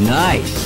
Nice.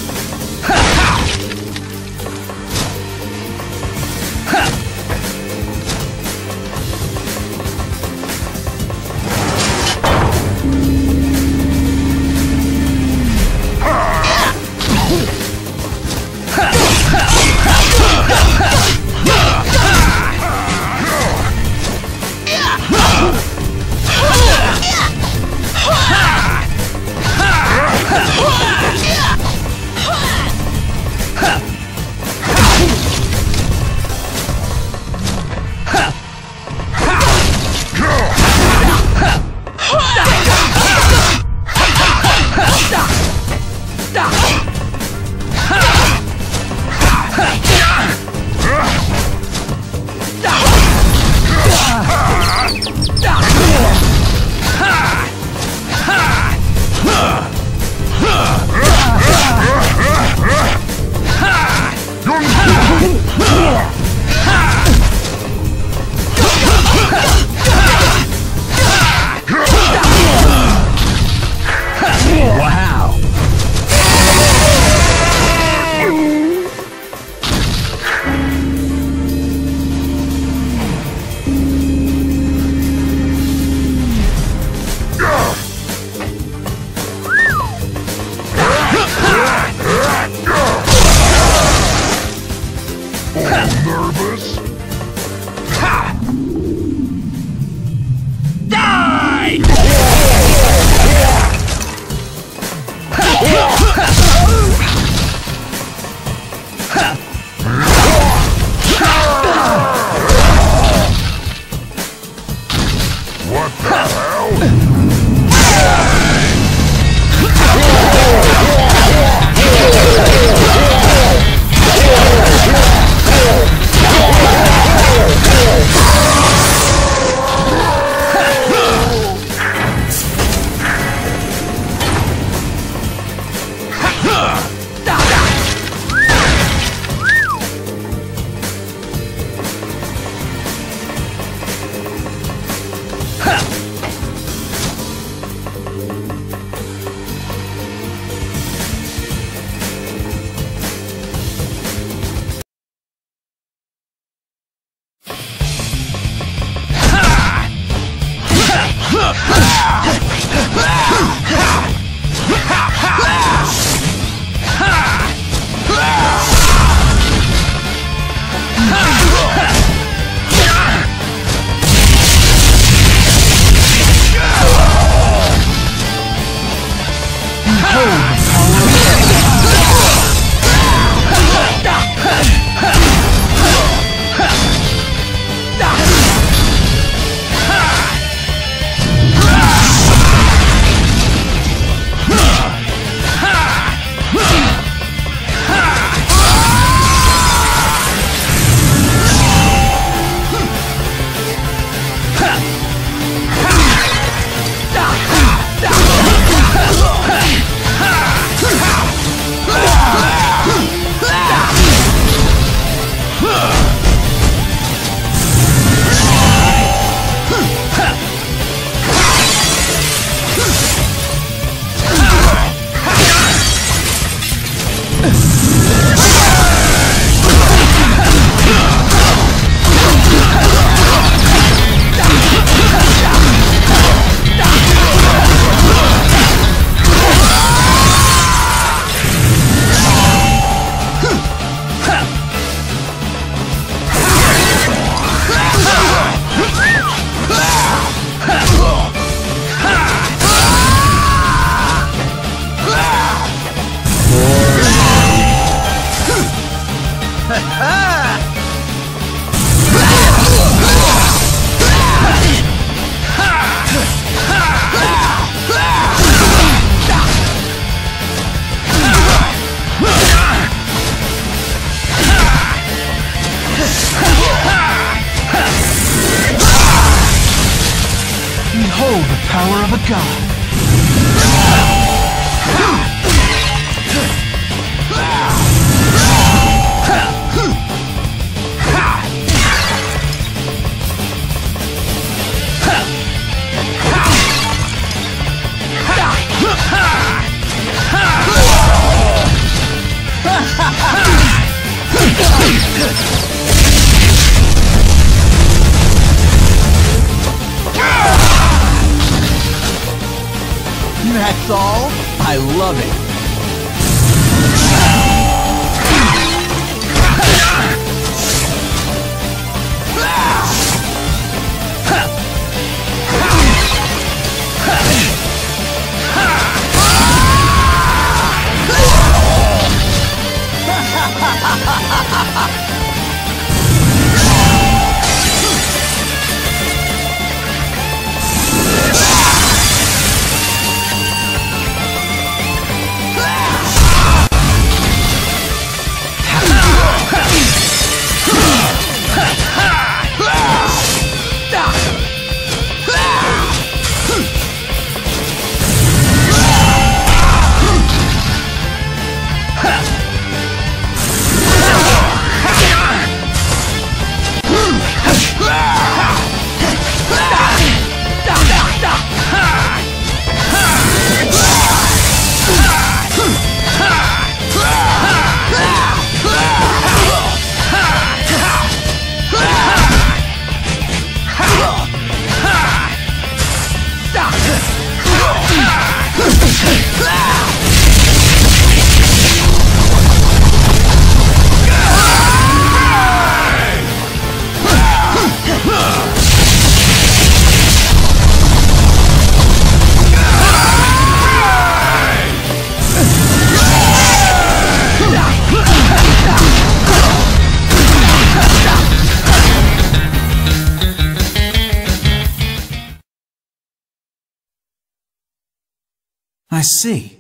I see.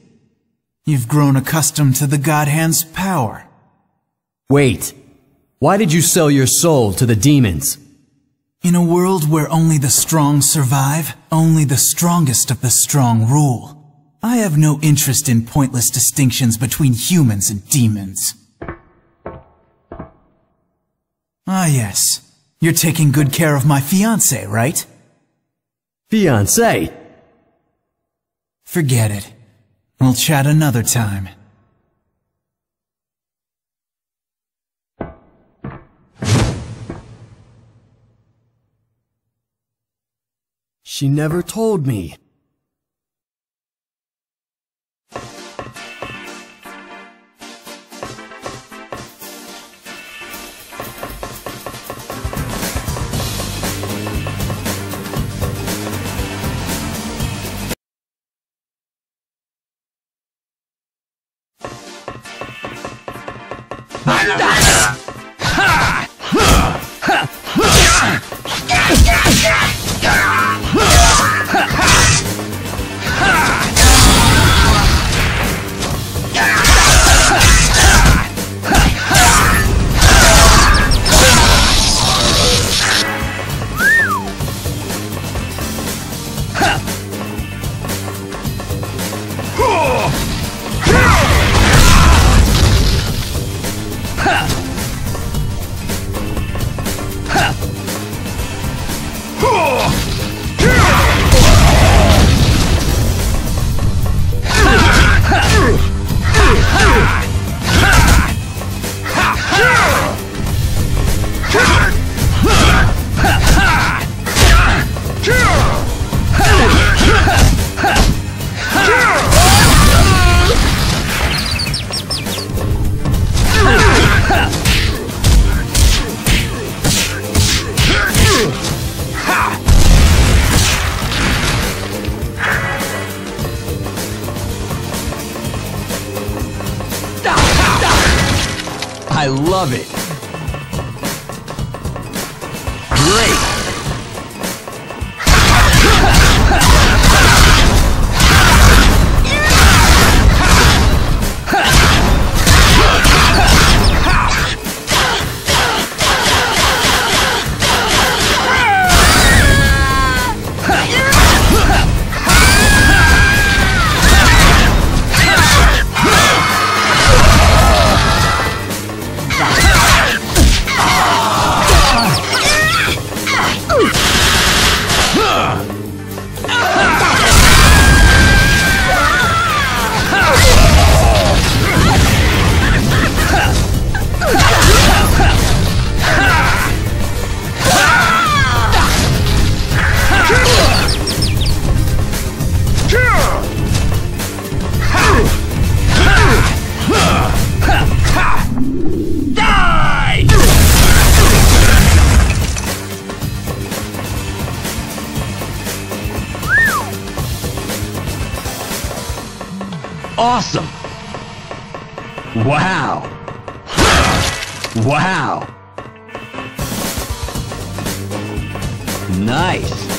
You've grown accustomed to the God Hand's power. Wait. Why did you sell your soul to the demons? In a world where only the strong survive, only the strongest of the strong rule. I have no interest in pointless distinctions between humans and demons. Ah yes. You're taking good care of my fiancé, right? Fiancé? Forget it. We'll chat another time. She never told me. Wow! Wow! Nice!